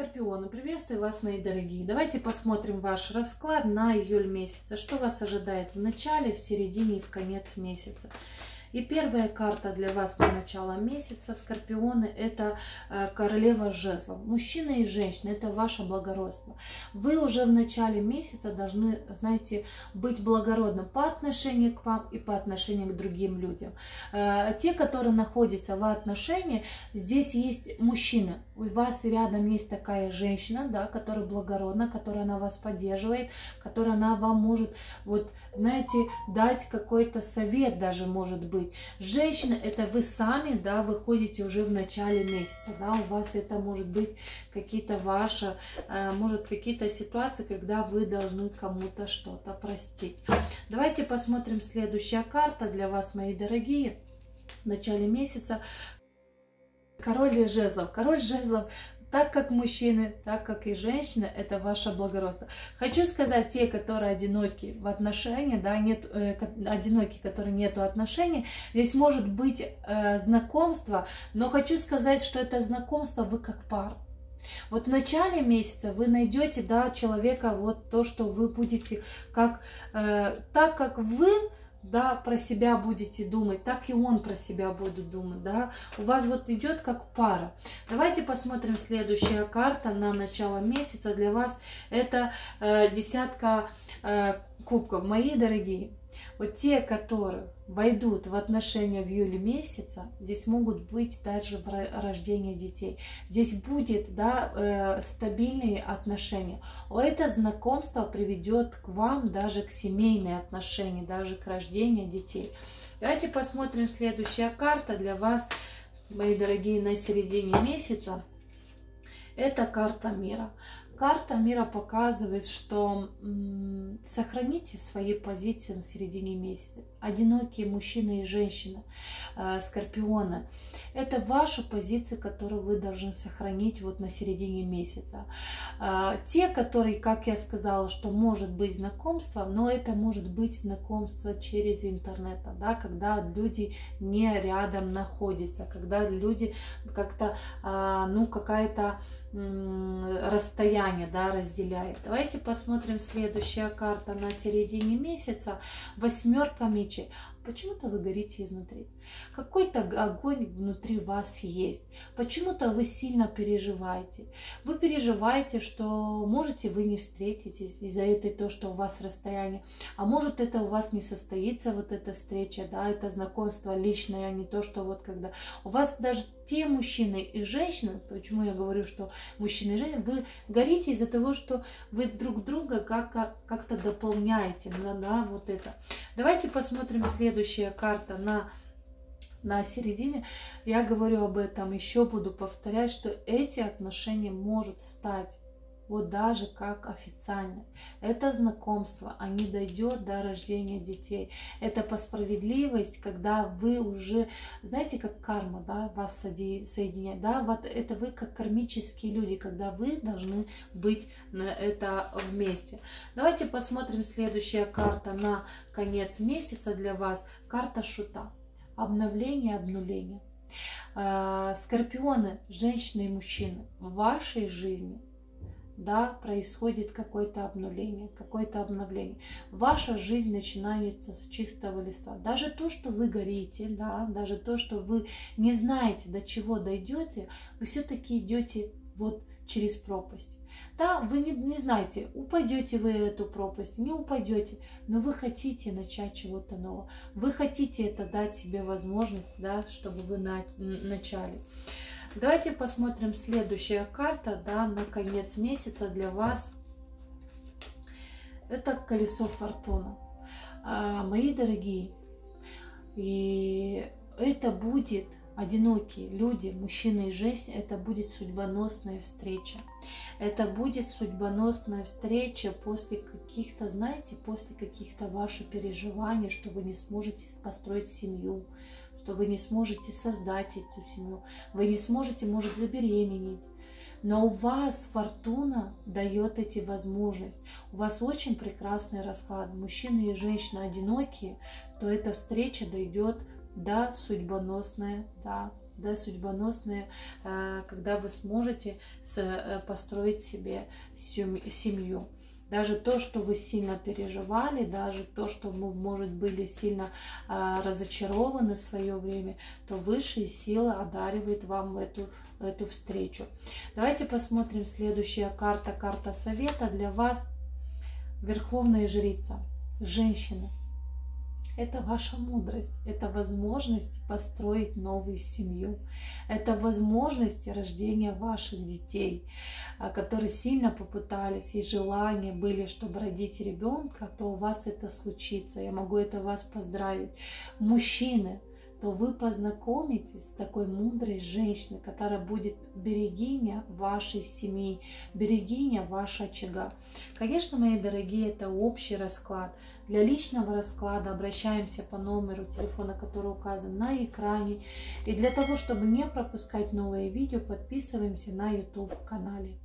Скорпионы, приветствую вас, мои дорогие. Давайте посмотрим ваш расклад на июль месяца. Что вас ожидает в начале, в середине и в конец месяца. И первая карта для вас на начало месяца, Скорпионы, это э, королева жезлов. Мужчина и женщина, это ваше благородство. Вы уже в начале месяца должны, знаете, быть благородным по отношению к вам и по отношению к другим людям. Э, те, которые находятся в отношении, здесь есть мужчина. У вас рядом есть такая женщина, да, которая благородна, которая на вас поддерживает, которая она вам может, вот, знаете, дать какой-то совет даже может быть быть. Женщина это вы сами, да, выходите уже в начале месяца, да, у вас это может быть какие-то ваши, э, может какие-то ситуации, когда вы должны кому-то что-то простить. Давайте посмотрим следующая карта для вас, мои дорогие, в начале месяца. Король жезлов. Король жезлов так как мужчины, так как и женщины, это ваше благородство. Хочу сказать, те, которые одиноки в отношениях, да, нет, э, одиноки, которые нету отношений, здесь может быть э, знакомство, но хочу сказать, что это знакомство вы как пара. Вот в начале месяца вы найдете, да, человека, вот то, что вы будете как, э, так как вы да, про себя будете думать, так и он про себя будет думать, да. У вас вот идет как пара. Давайте посмотрим следующая карта на начало месяца для вас. Это э, десятка э, кубков. Мои дорогие, вот те, которые войдут в отношения в июле месяца, здесь могут быть даже рождение детей. Здесь будет да, э, стабильные отношения. Это знакомство приведет к вам даже к семейным отношениям, даже к рождению детей. Давайте посмотрим следующая карта для вас, мои дорогие, на середине месяца. Это карта мира. Карта мира показывает, что м, сохраните свои позиции на середине месяца. Одинокие мужчины и женщины, э, скорпионы. Это ваша позиция, которую вы должны сохранить вот на середине месяца. Э, те, которые, как я сказала, что может быть знакомство, но это может быть знакомство через интернет, да, когда люди не рядом находятся, когда люди как-то, э, ну, какая-то расстояние да, разделяет. Давайте посмотрим следующая карта на середине месяца. Восьмерка мечей. Почему-то вы горите изнутри. Какой-то огонь внутри вас есть. Почему-то вы сильно переживаете. Вы переживаете, что можете вы не встретитесь из-за этой то, что у вас расстояние. А может это у вас не состоится, вот эта встреча, да, это знакомство личное, а не то, что вот когда... У вас даже те мужчины и женщины, почему я говорю, что мужчины и женщины, вы горите из-за того, что вы друг друга как-то как дополняете, да, да, вот это. Давайте посмотрим следующая карта на на середине. Я говорю об этом, еще буду повторять, что эти отношения могут стать вот даже как официально. Это знакомство, а не дойдет до рождения детей. Это по справедливости, когда вы уже, знаете, как карма, да, вас соединяет, да, вот это вы как кармические люди, когда вы должны быть на это вместе. Давайте посмотрим следующая карта на конец месяца для вас. Карта шута. Обновление, обнуление. А, скорпионы, женщины и мужчины в вашей жизни – да, происходит какое-то обнуление, какое-то обновление. Ваша жизнь начинается с чистого листа. Даже то, что вы горите, да, даже то, что вы не знаете, до чего дойдете, вы все-таки идете вот через пропасть. Да, вы не, не знаете, упадете вы эту пропасть, не упадете, но вы хотите начать чего-то нового. Вы хотите это дать себе возможность, да, чтобы вы на, начали. Давайте посмотрим следующая карта, да, на конец месяца для вас. Это колесо фортуна. А, мои дорогие, и это будет одинокие люди, мужчины и женщины, это будет судьбоносная встреча. Это будет судьбоносная встреча после каких-то, знаете, после каких-то ваших переживаний, что вы не сможете построить семью, что вы не сможете создать эту семью, вы не сможете, может, забеременеть. Но у вас фортуна дает эти возможности. У вас очень прекрасный расклад. Мужчины и женщины одинокие, то эта встреча дойдет до судьбоносной, да, да, судьбоносные, э, когда вы сможете э, построить себе семью. Даже то, что вы сильно переживали, даже то, что вы, может, были сильно э, разочарованы в свое время, то высшие силы одаривают вам эту, эту встречу. Давайте посмотрим следующая карта, карта совета для вас. Верховная жрица, женщина. Это ваша мудрость, это возможность построить новую семью, это возможность рождения ваших детей, а, которые сильно попытались и желания были, чтобы родить ребенка, то у вас это случится. Я могу это вас поздравить. Мужчины, то вы познакомитесь с такой мудрой женщиной, которая будет берегиня вашей семьи, берегиня вашего очага. Конечно, мои дорогие, это общий расклад. Для личного расклада обращаемся по номеру телефона, который указан на экране. И для того, чтобы не пропускать новые видео, подписываемся на YouTube канале.